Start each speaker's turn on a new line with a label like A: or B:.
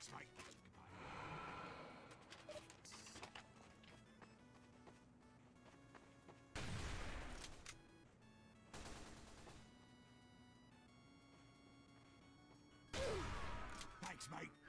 A: Thanks, mate. Goodbye. Thanks, mate.